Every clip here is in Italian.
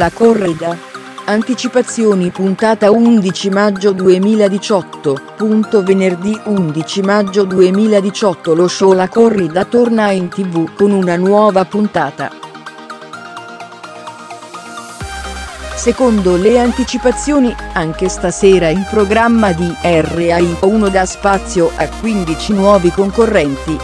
La corrida. Anticipazioni puntata 11 maggio 2018. Punto venerdì 11 maggio 2018 lo show La corrida torna in tv con una nuova puntata. Secondo le anticipazioni, anche stasera il programma di RAI 1 dà spazio a 15 nuovi concorrenti,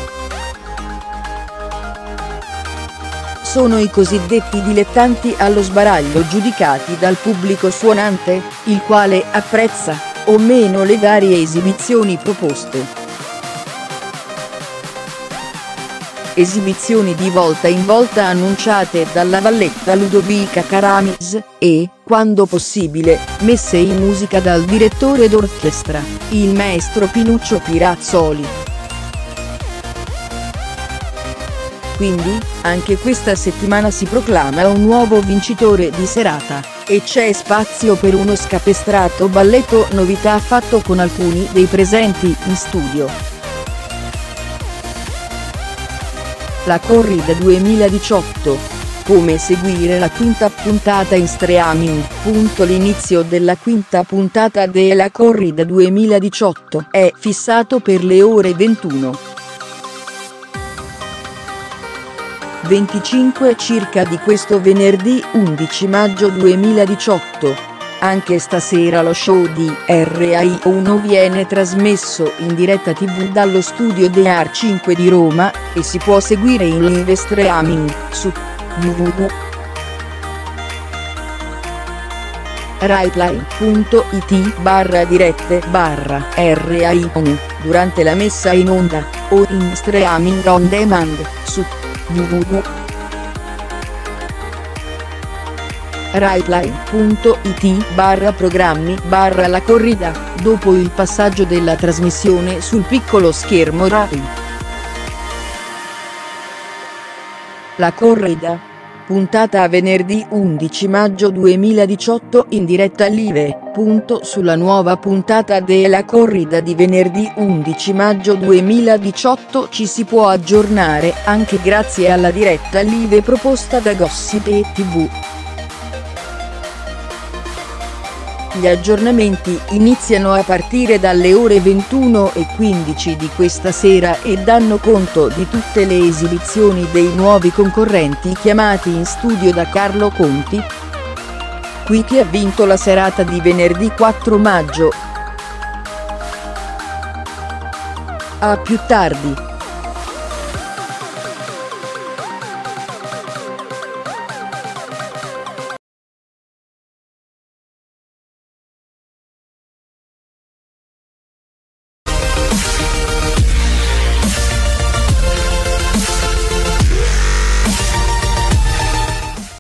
sono i cosiddetti dilettanti allo sbaraglio giudicati dal pubblico suonante, il quale apprezza, o meno le varie esibizioni proposte. Esibizioni di volta in volta annunciate dalla valletta Ludovica Caramis, e, quando possibile, messe in musica dal direttore d'orchestra, il maestro Pinuccio Pirazzoli. Quindi, anche questa settimana si proclama un nuovo vincitore di serata, e c'è spazio per uno scapestrato balletto novità fatto con alcuni dei presenti in studio. La Corrida 2018 come seguire la quinta puntata in streaming. L'inizio della quinta puntata della Corrida 2018 è fissato per le ore 21. 25 circa di questo venerdì 11 maggio 2018. Anche stasera lo show di RAI 1 viene trasmesso in diretta tv dallo studio Ar 5 di Roma, e si può seguire in live streaming, su www. Barra dirette barra RAI 1 durante la messa in onda, o in streaming on demand, www. RaiPlay.it barra programmi barra la corrida, dopo il passaggio della trasmissione sul piccolo schermo Rai. La corrida puntata venerdì 11 maggio 2018 in diretta live, punto sulla nuova puntata della corrida di venerdì 11 maggio 2018 ci si può aggiornare anche grazie alla diretta live proposta da Gossip e TV. Gli aggiornamenti iniziano a partire dalle ore 21.15 di questa sera e danno conto di tutte le esibizioni dei nuovi concorrenti chiamati in studio da Carlo Conti. Qui chi ha vinto la serata di venerdì 4 maggio. A più tardi.